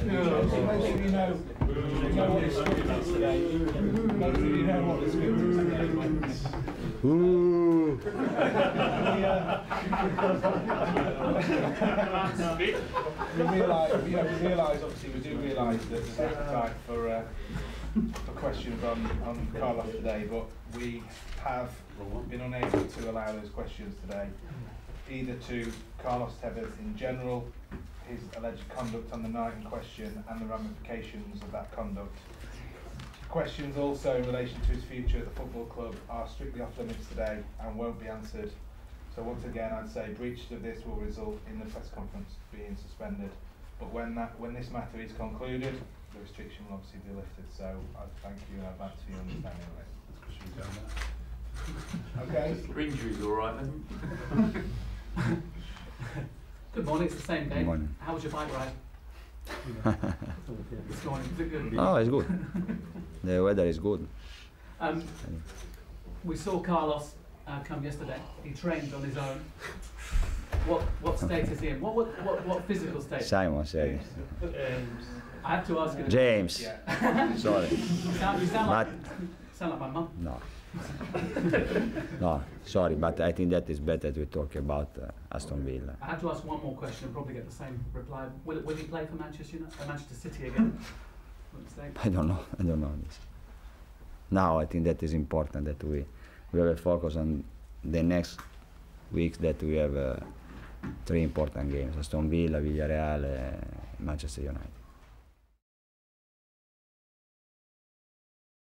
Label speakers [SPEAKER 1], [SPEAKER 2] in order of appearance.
[SPEAKER 1] We, know, we realise, obviously, we do realise that there's appetite for, uh, for questions on, on Carlos today, but we have been unable to allow those questions today, either to Carlos Tevez in general, his alleged conduct on the night in question, and the ramifications of that conduct. Questions also in relation to his future at the football club are strictly off limits today and won't be answered. So once again, I'd say breaches of this will result in the press conference being suspended. But when that, when this matter is concluded, the restriction will obviously be lifted. So I thank you in advance for your understanding of it. Okay?
[SPEAKER 2] Your injury's all right then?
[SPEAKER 3] Good morning, it's the same day.
[SPEAKER 4] Good morning.
[SPEAKER 3] How was your bike ride this morning? Was it good?
[SPEAKER 4] Oh, it's good. The weather is good.
[SPEAKER 3] Um, we saw Carlos uh, come yesterday. He trained on his own. What what state is he in? What what what, what physical state?
[SPEAKER 4] Simon said.
[SPEAKER 3] I have to ask you.
[SPEAKER 4] James.
[SPEAKER 1] Yeah.
[SPEAKER 4] Sorry.
[SPEAKER 3] You sound, you sound like
[SPEAKER 4] But-
[SPEAKER 3] sound like my mum.
[SPEAKER 4] No. no, sorry, but I think that is better to talk about uh, Aston Villa.
[SPEAKER 3] I have to ask one more question and probably get the same reply. Will, will he play for Manchester United, uh, Manchester City again?
[SPEAKER 4] I don't know. I don't know this. Now I think that is important that we we have a focus on the next weeks that we have uh, three important games: Aston Villa, Villarreal, uh, Manchester United.